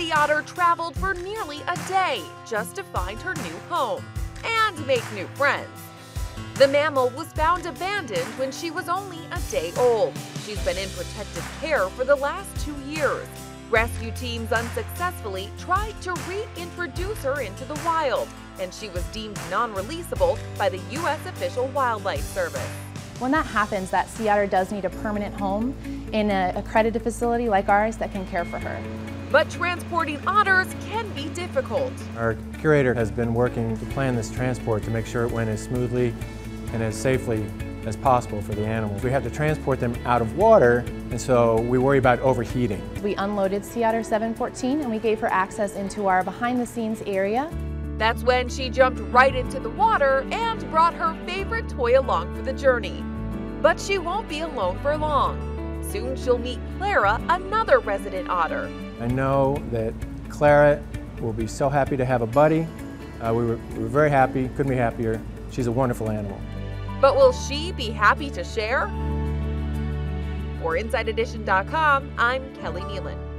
Sea otter traveled for nearly a day just to find her new home and make new friends. The mammal was found abandoned when she was only a day old. She's been in protective care for the last two years. Rescue teams unsuccessfully tried to reintroduce her into the wild, and she was deemed non-releasable by the U.S. Fish and Wildlife Service. When that happens, that sea otter does need a permanent home in an accredited facility like ours that can care for her. But transporting otters can be difficult. Our curator has been working to plan this transport to make sure it went as smoothly and as safely as possible for the animals. We have to transport them out of water, and so we worry about overheating. We unloaded Sea Otter 714 and we gave her access into our behind-the-scenes area. That's when she jumped right into the water and brought her favorite toy along for the journey. But she won't be alone for long. Soon she'll meet Clara, another resident otter. I know that Clara will be so happy to have a buddy. Uh, we, were, we were very happy, couldn't be happier. She's a wonderful animal. But will she be happy to share? For InsideEdition.com, I'm Keleigh Nealon.